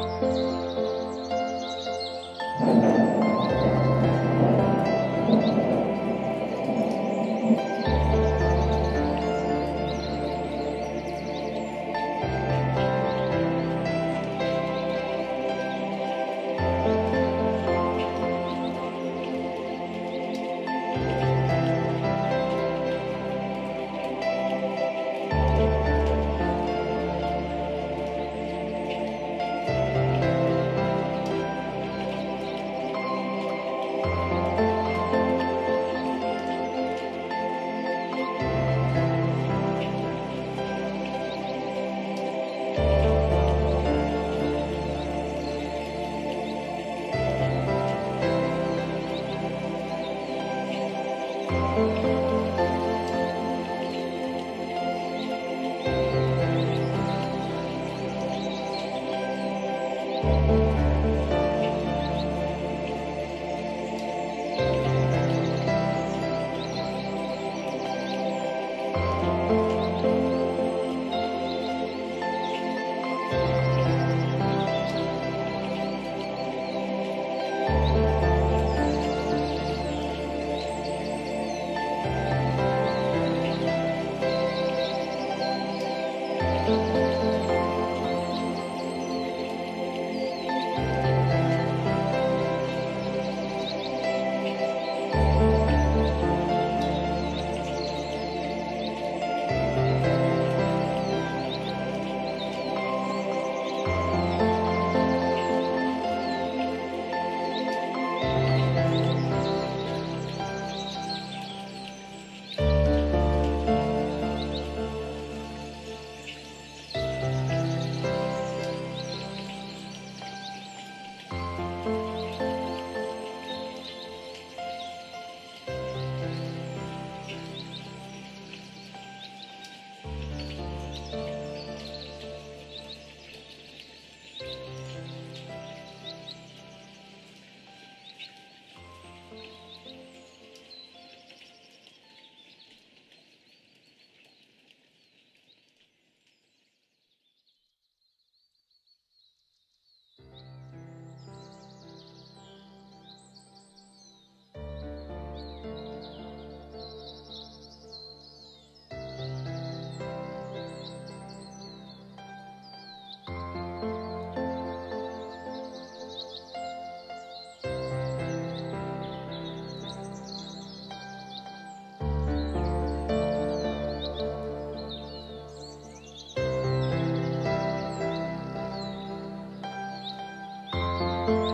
了。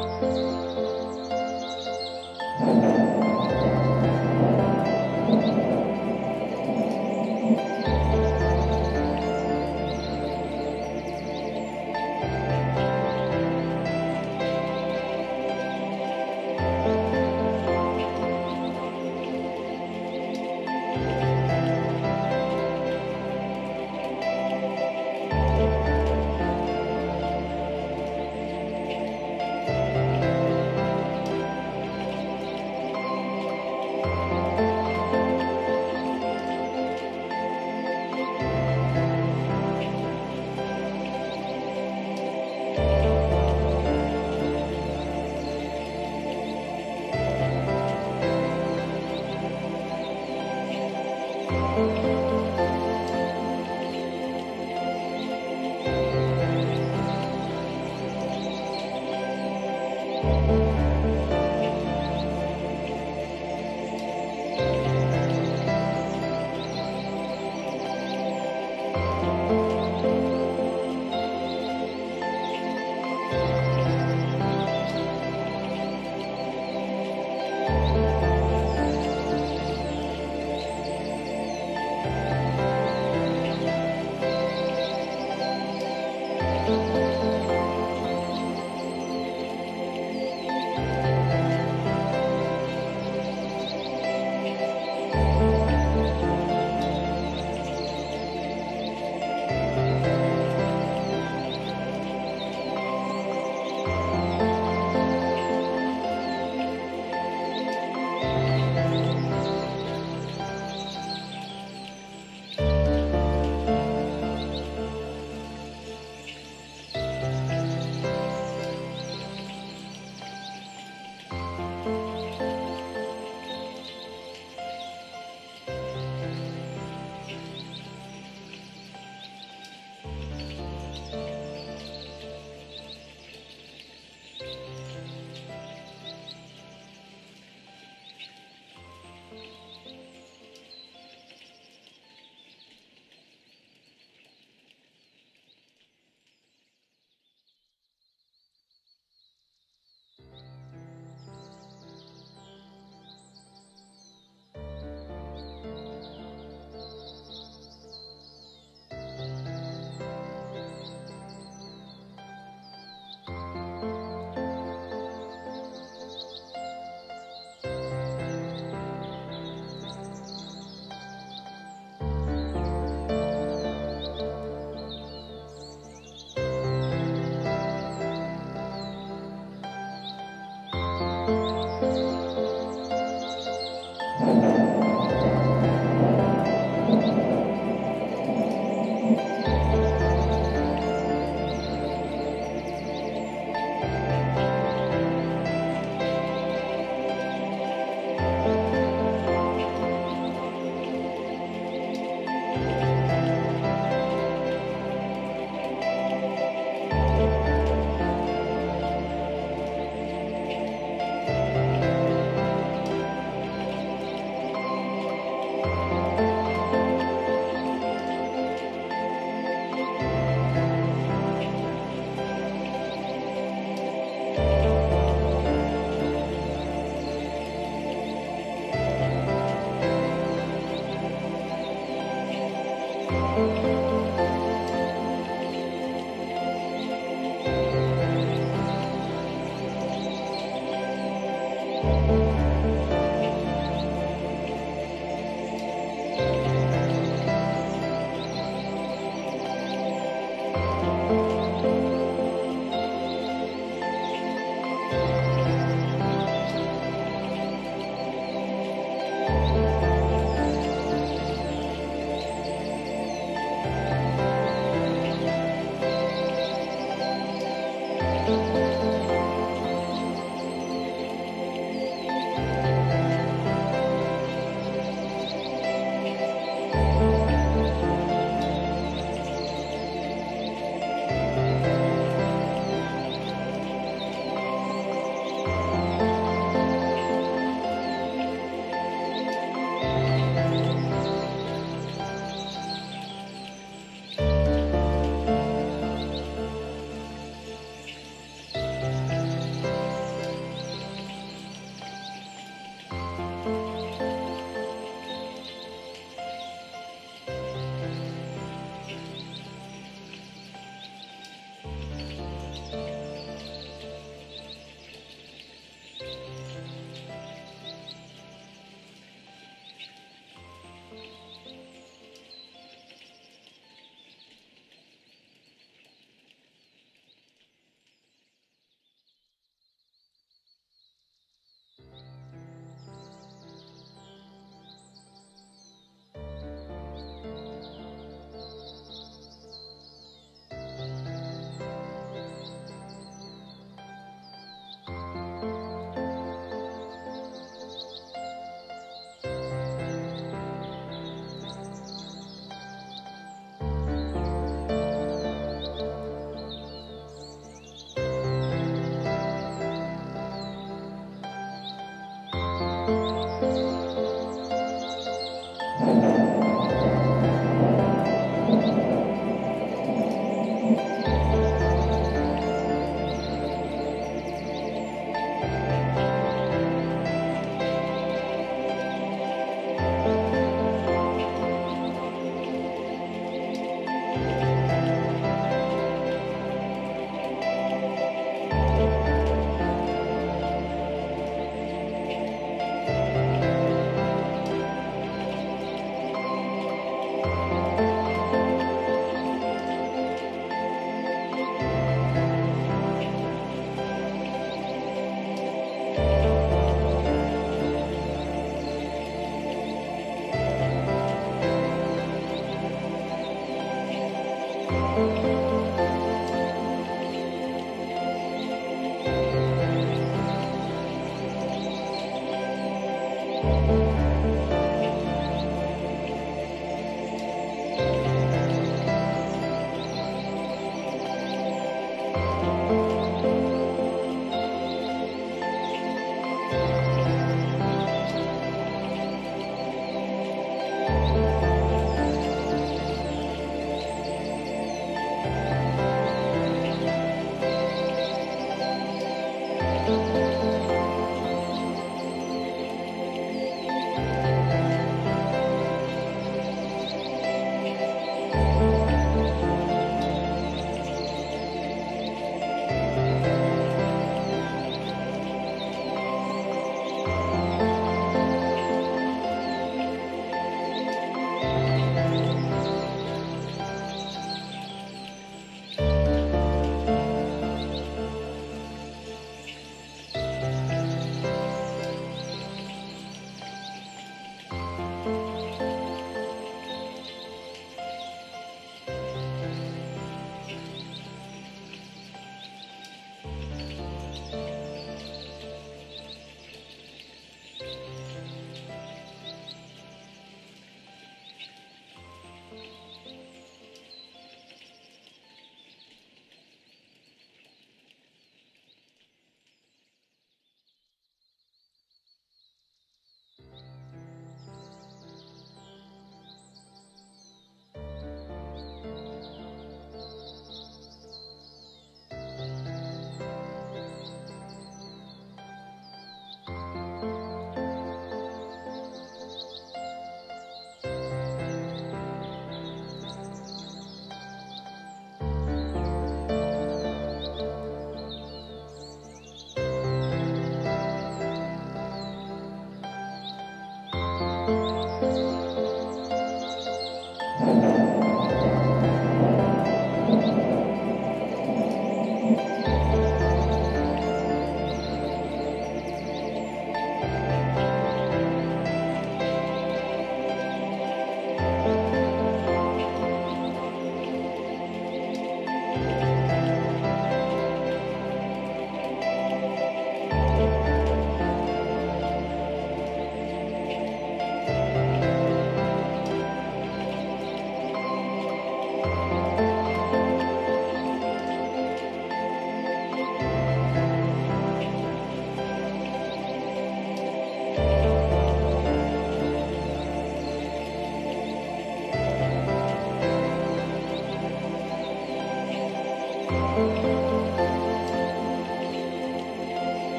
Música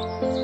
네.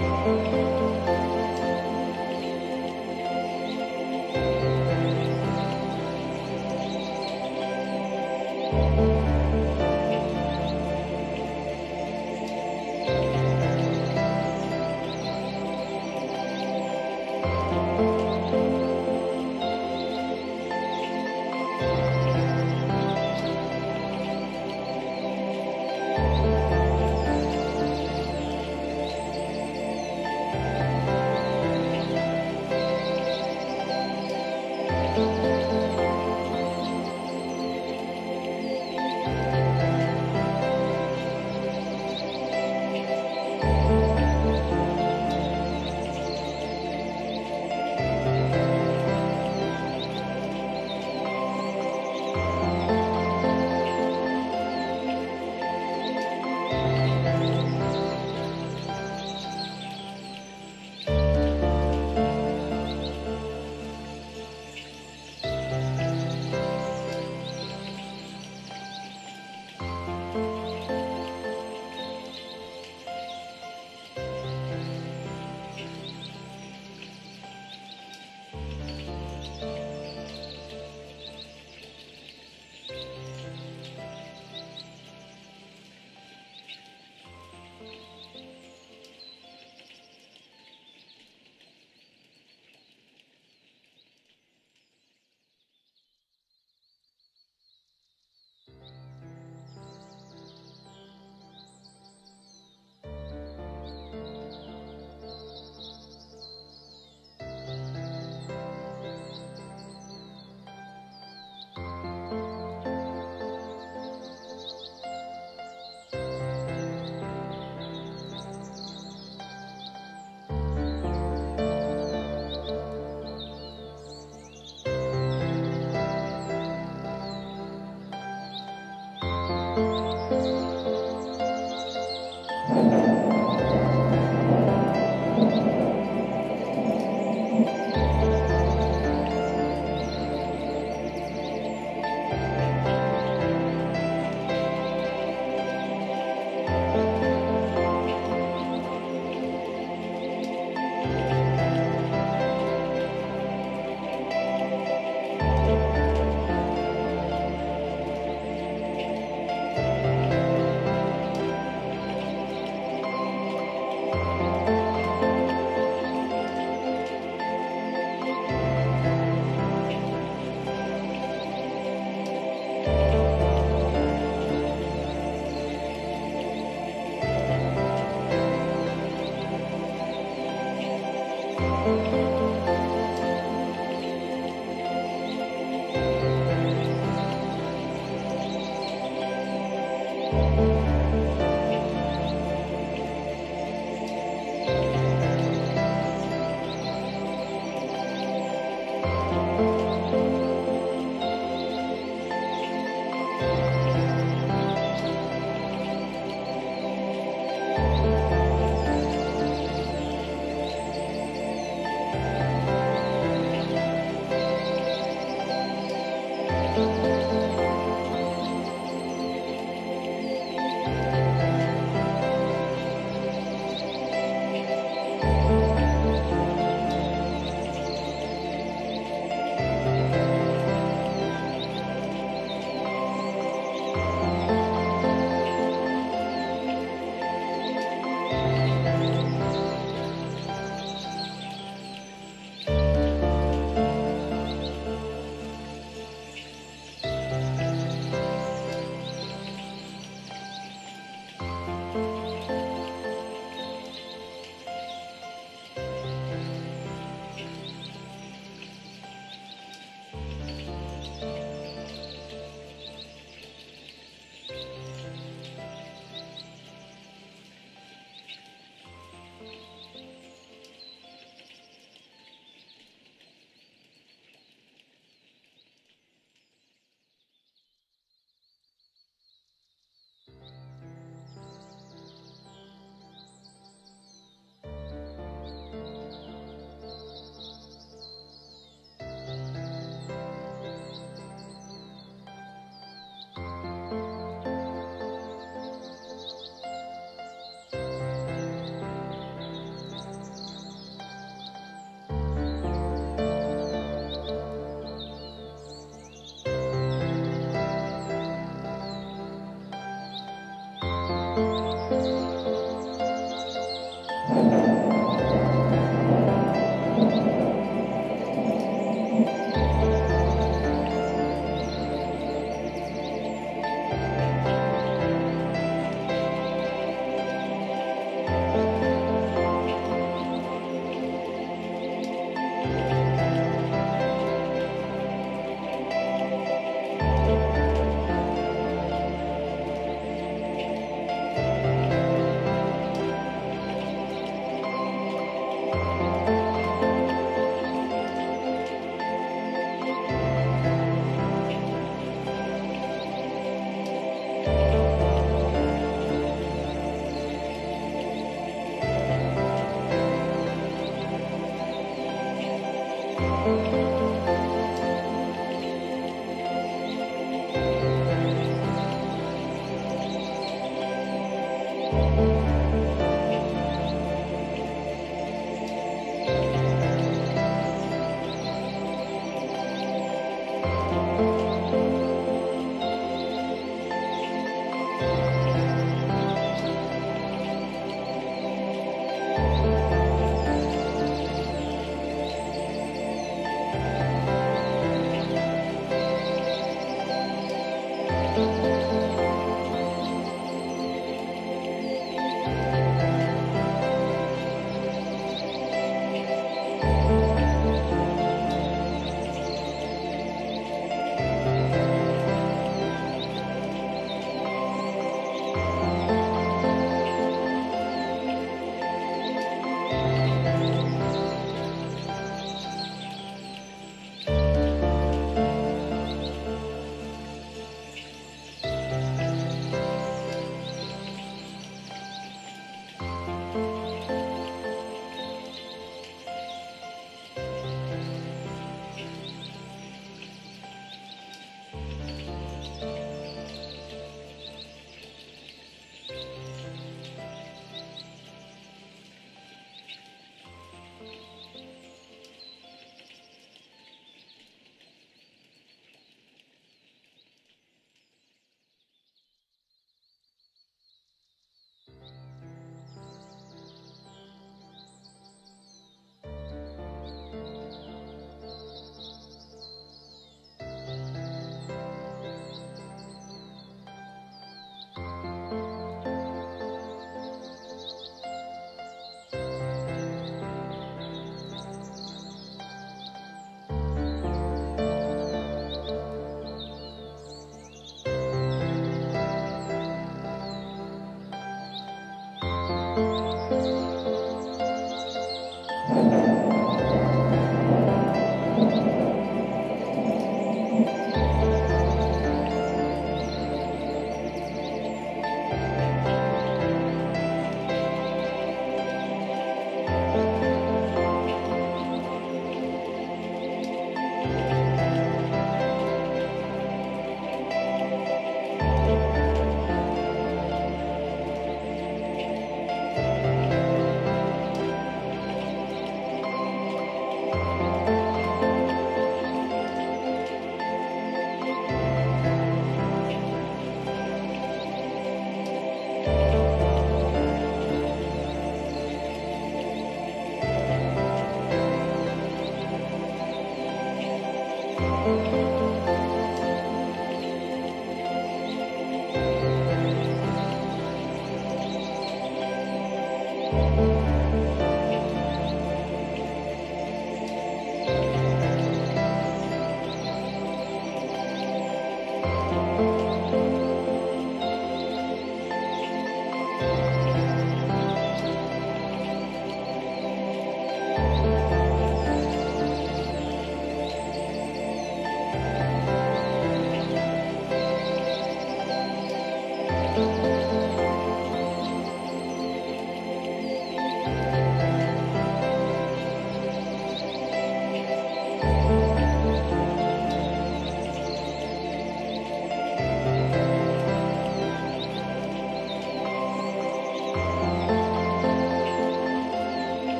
Música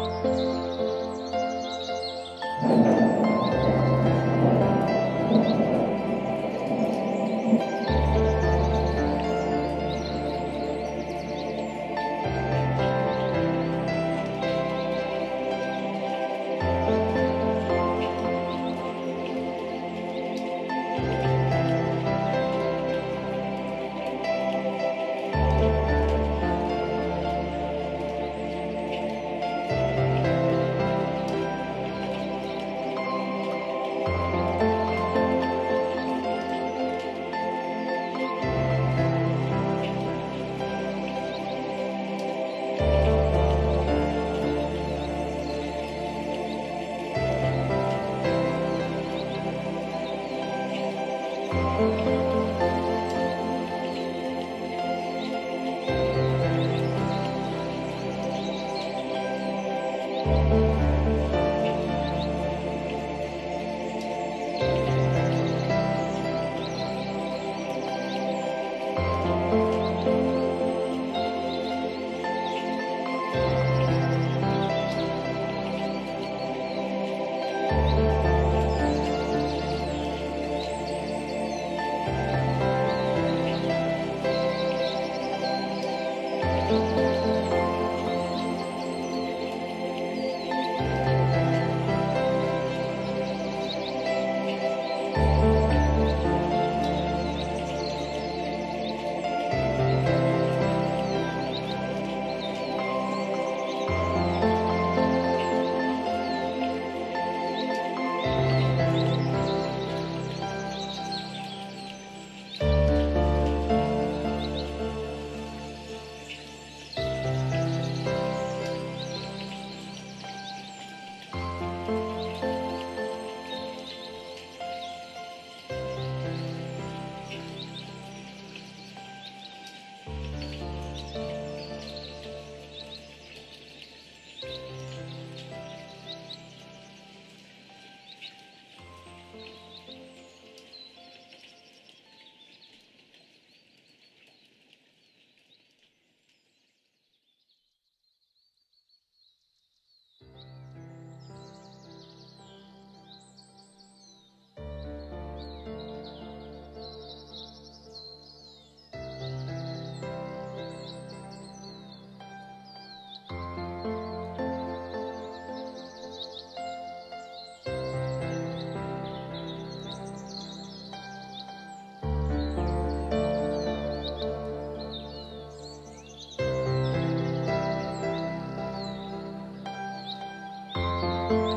Música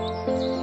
Música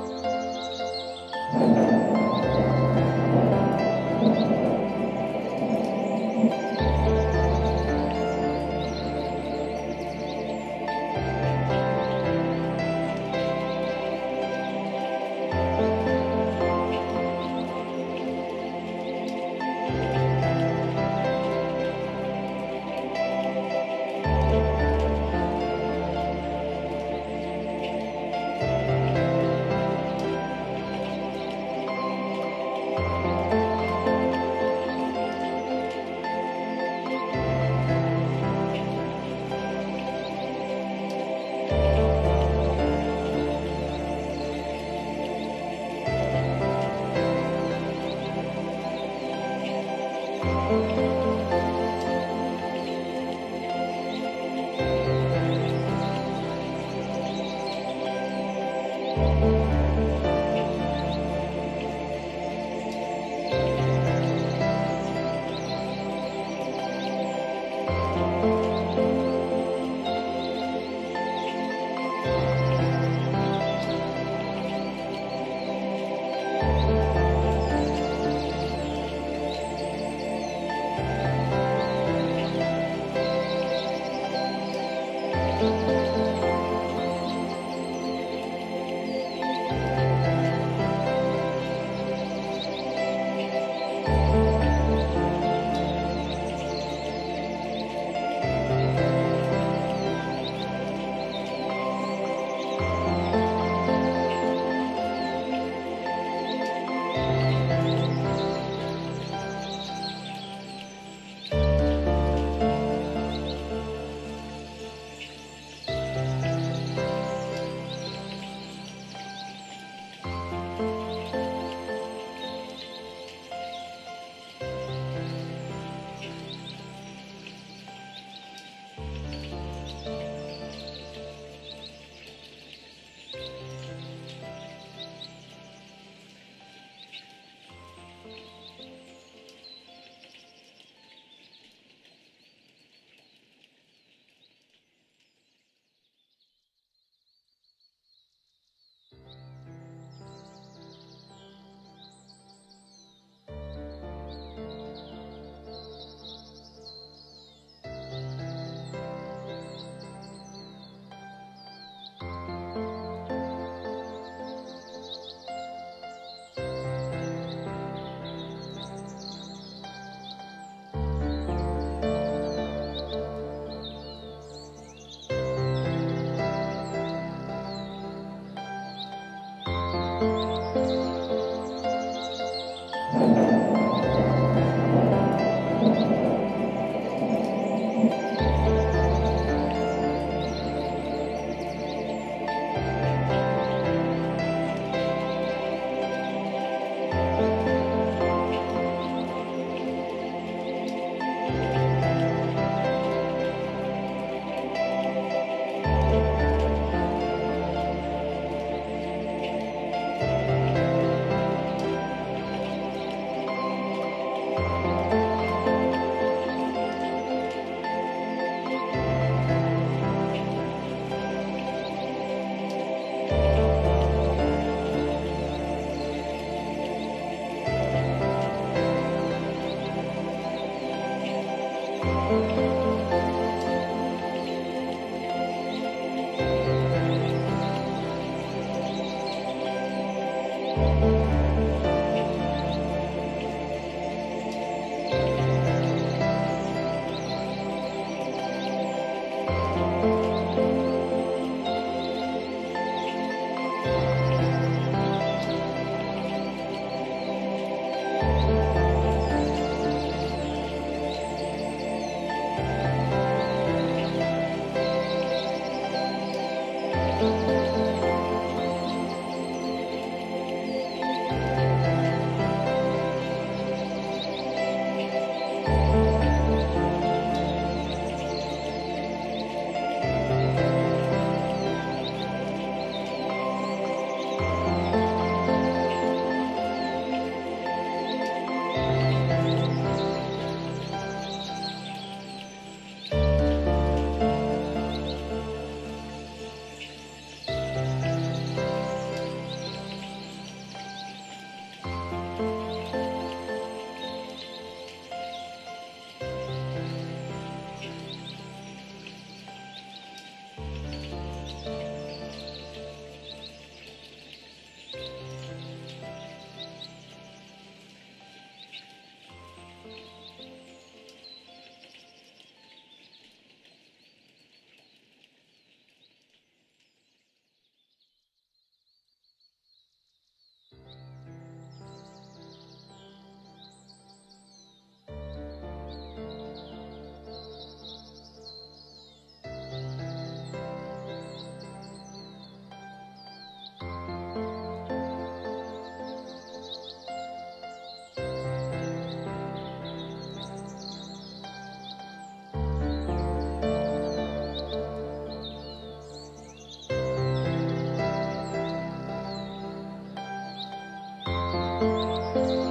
Música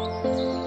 Música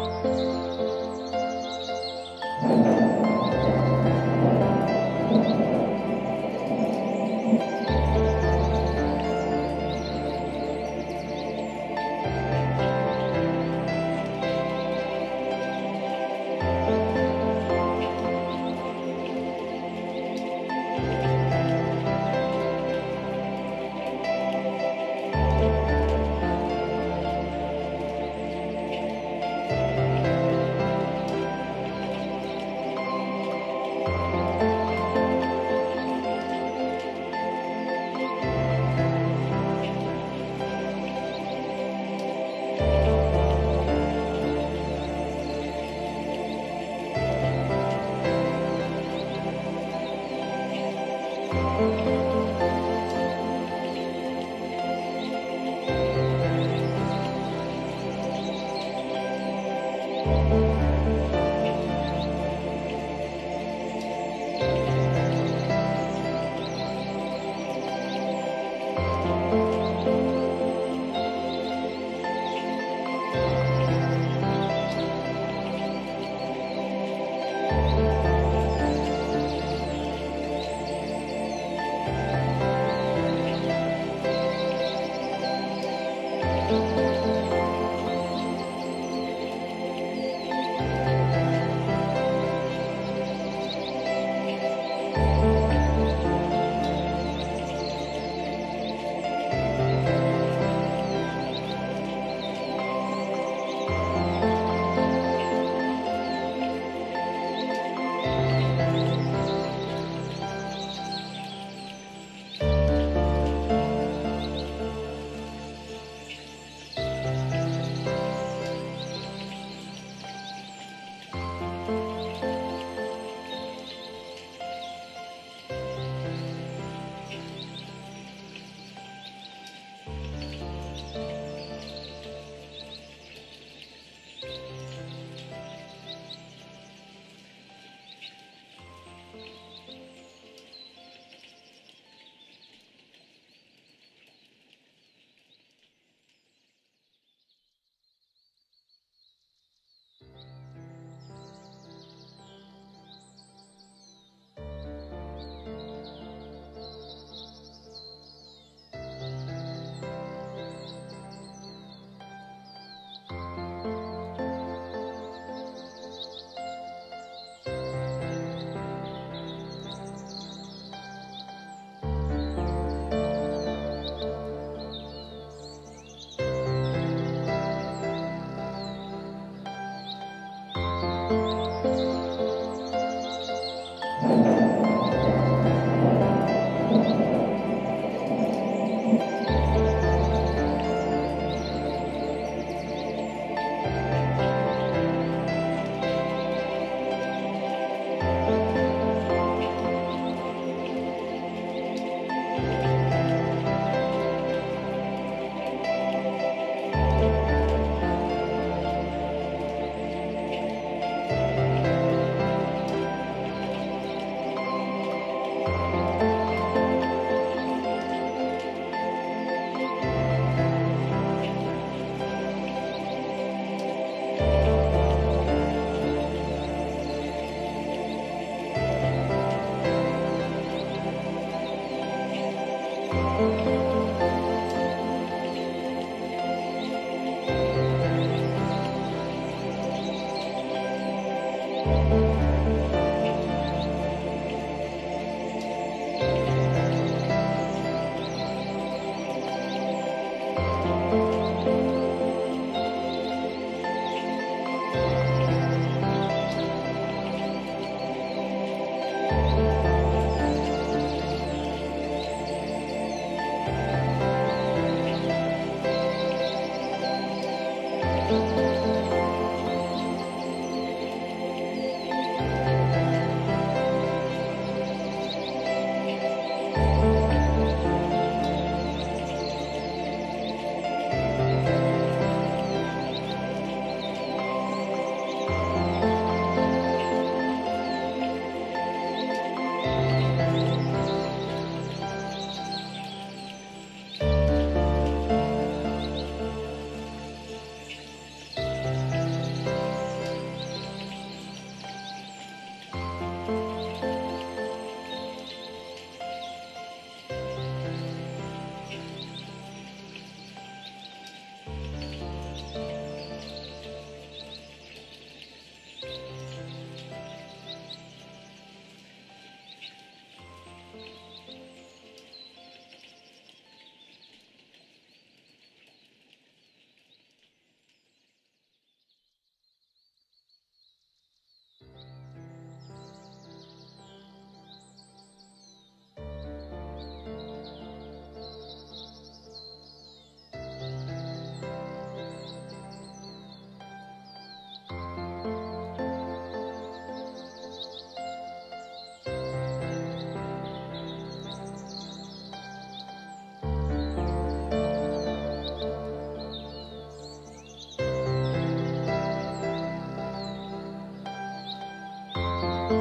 Música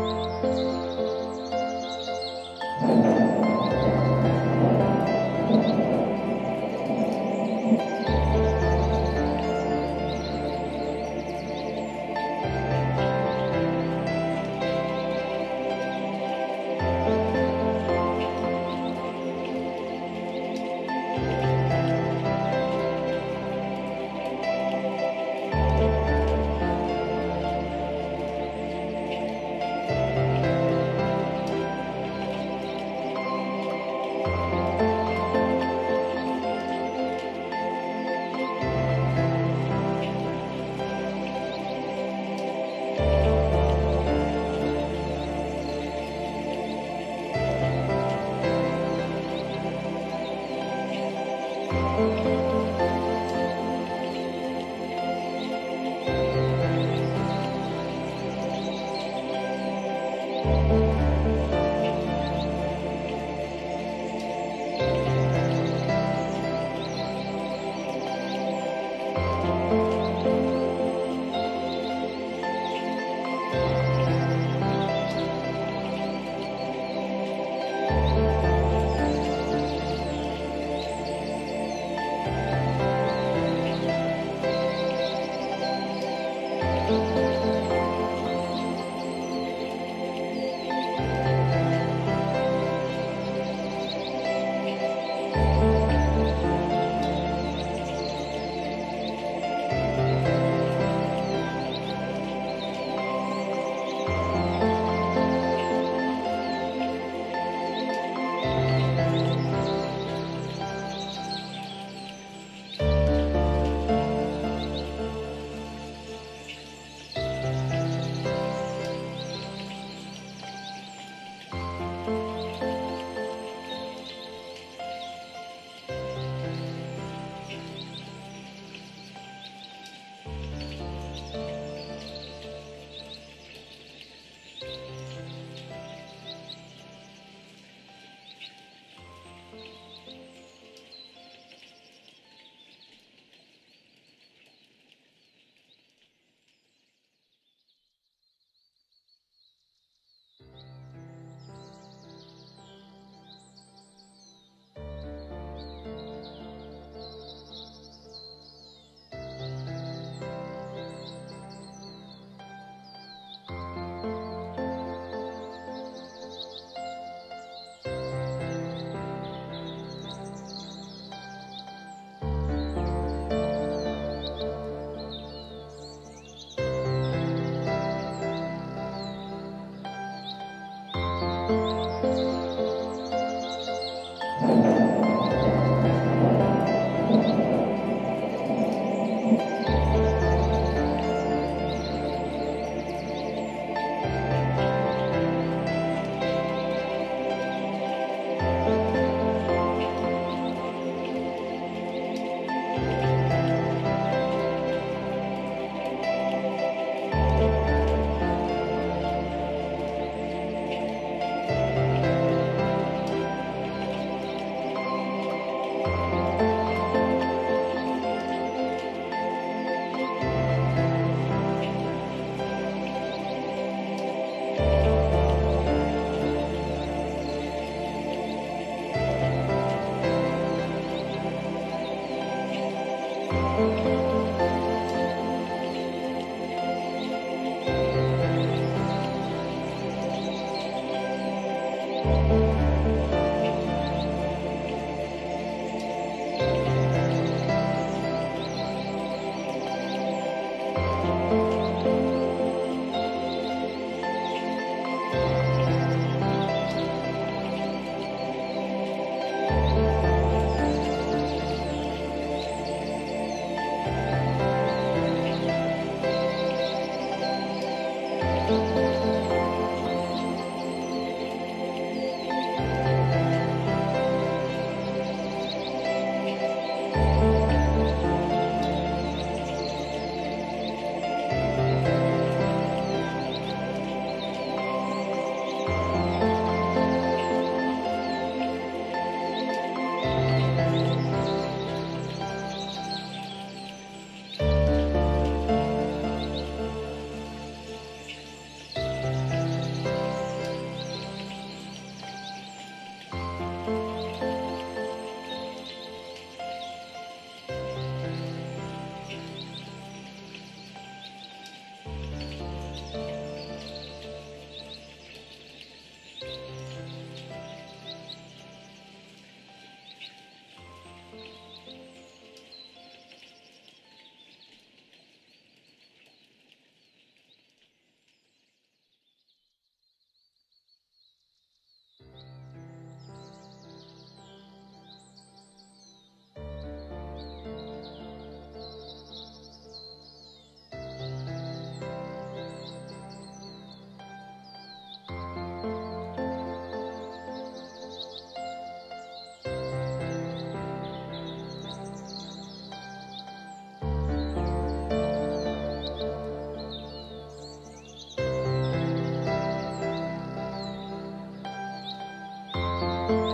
Música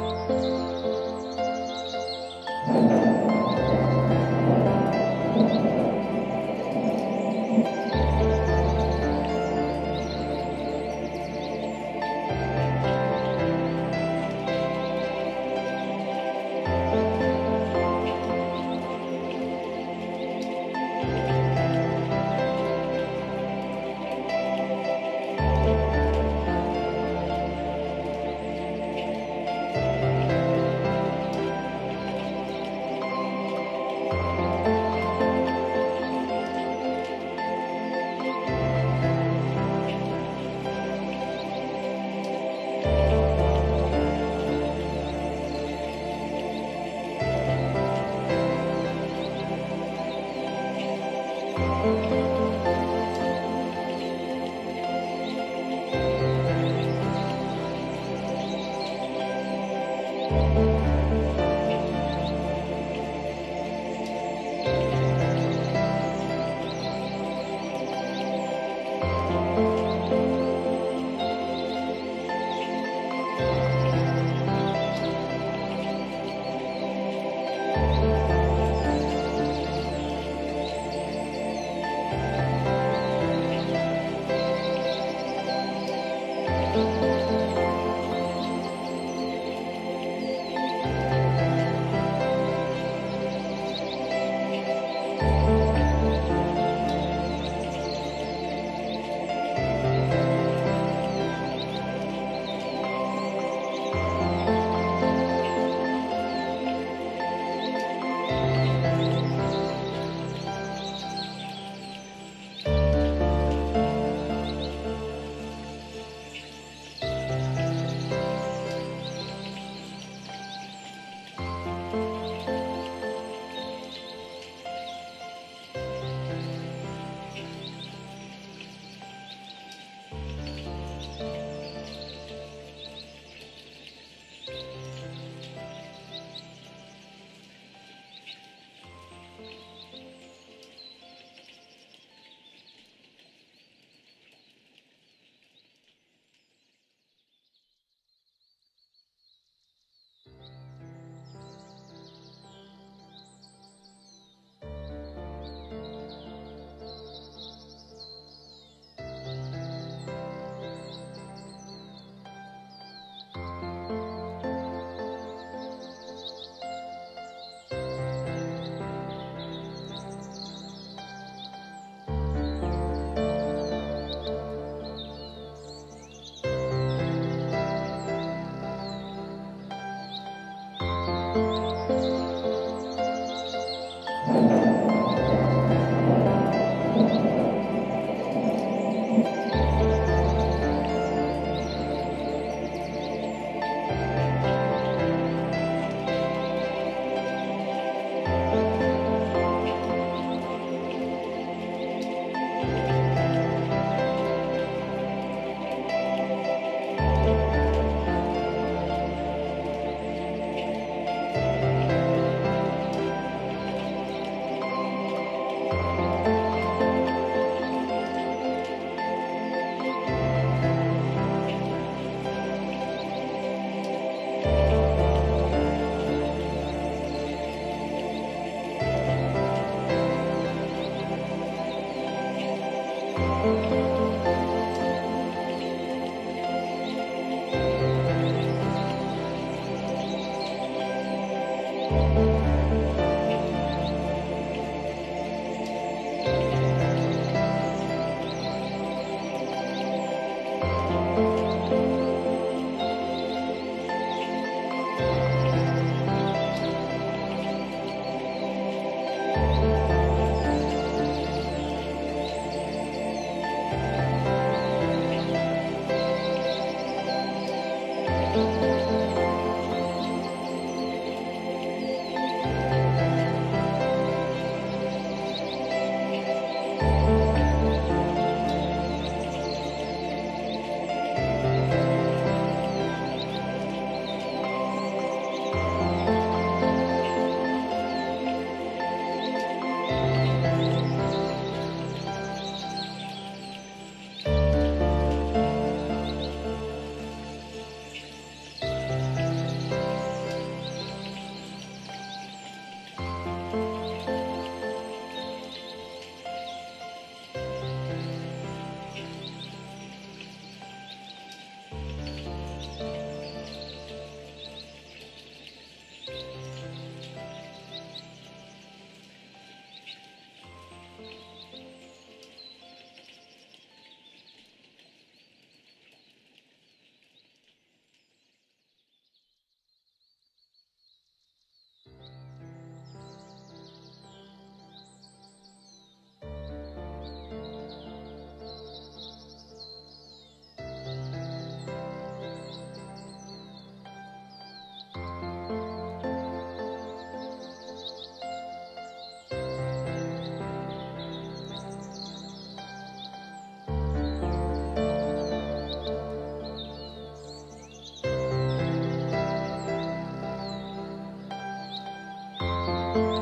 Música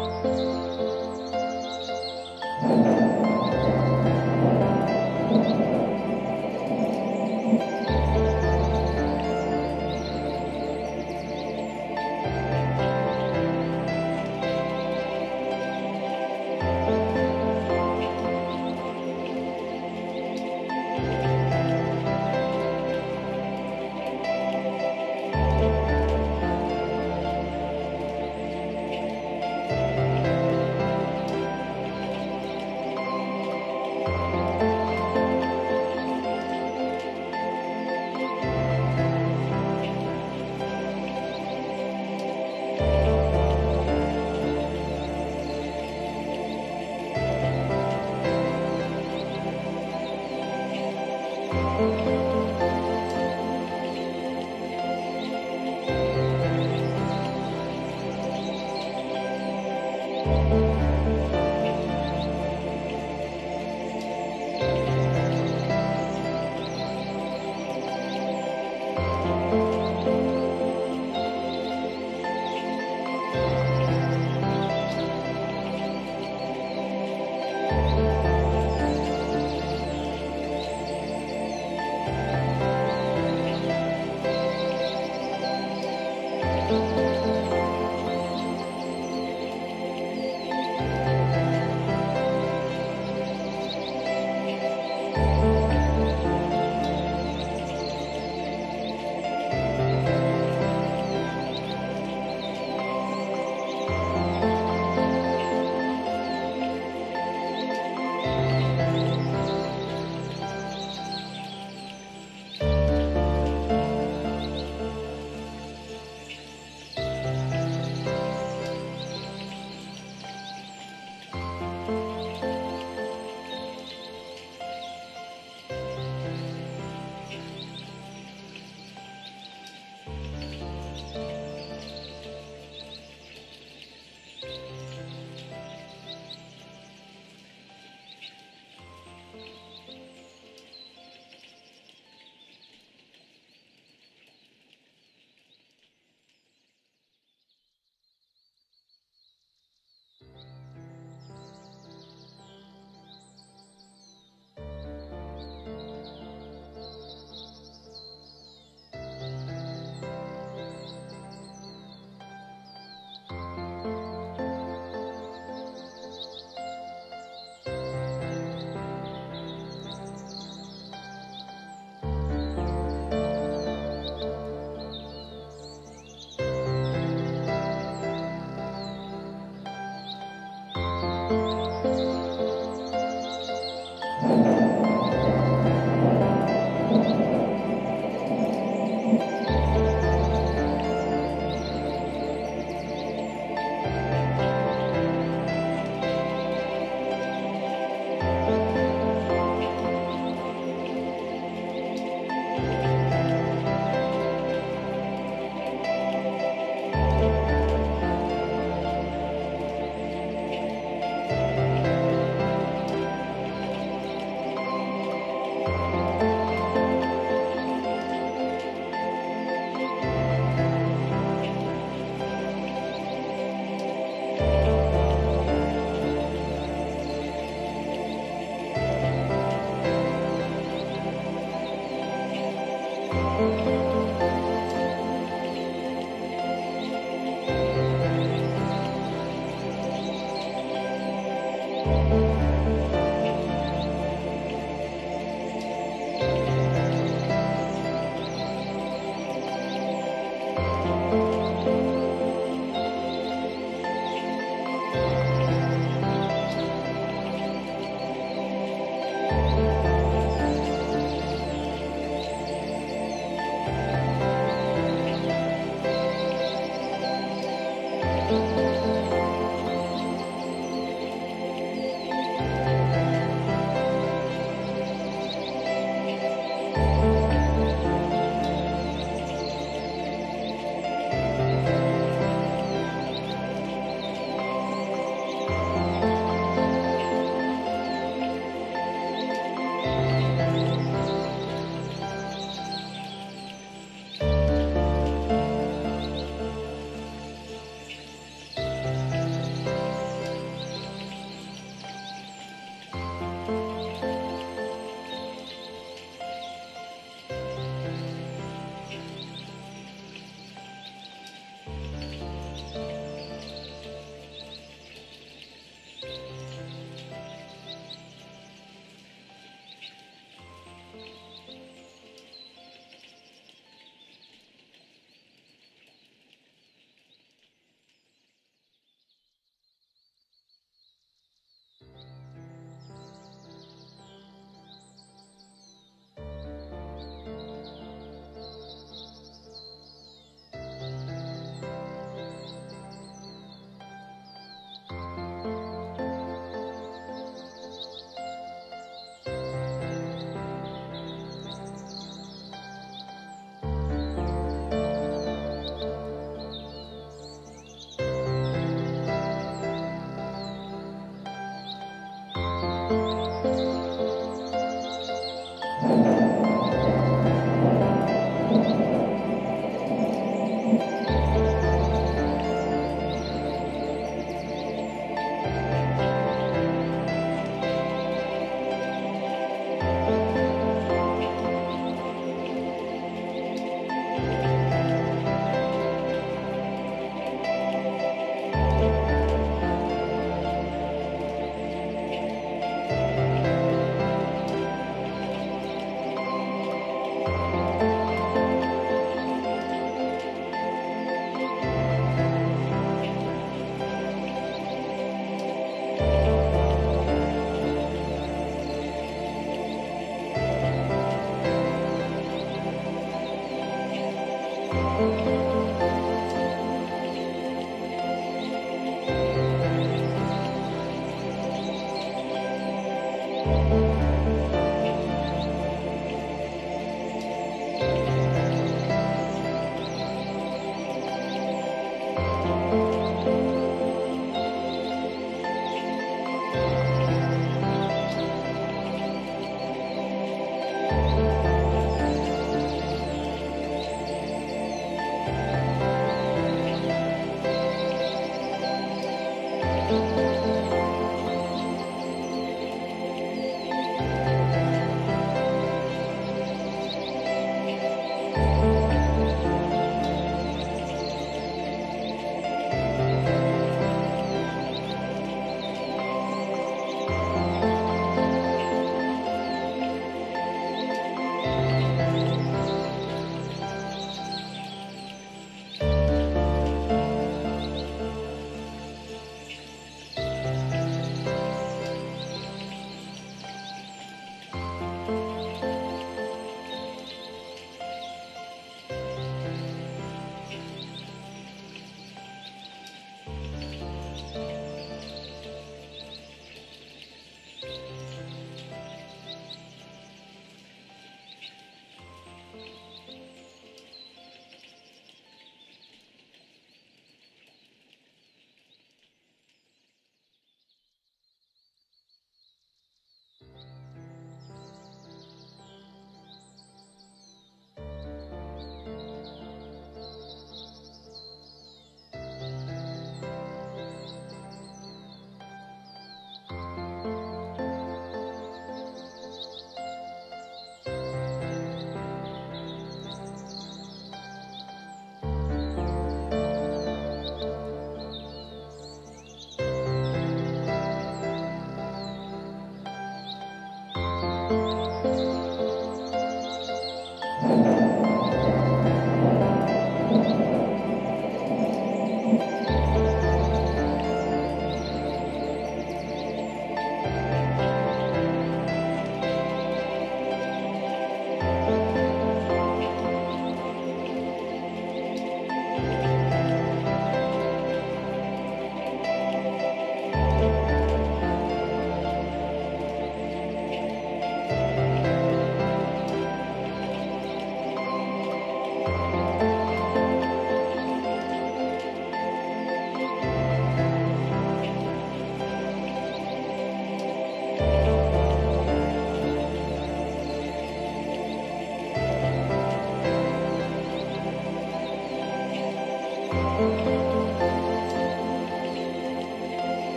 Música Música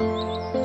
嗯。